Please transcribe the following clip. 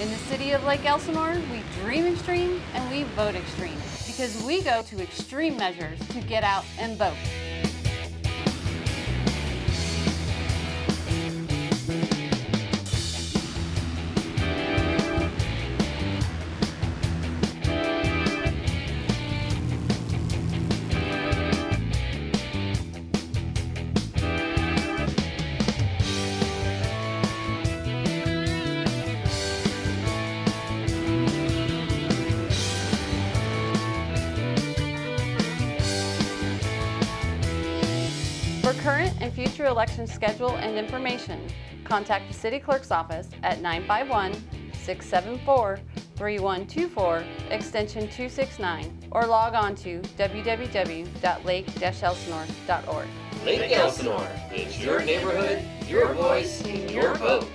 In the city of Lake Elsinore, we dream extreme and we vote extreme because we go to extreme measures to get out and vote. For current and future election schedule and information, contact the City Clerk's office at 951-674-3124, extension 269, or log on to www.lake-elsinore.org. Lake Elsinore, it's your neighborhood, your voice, your vote.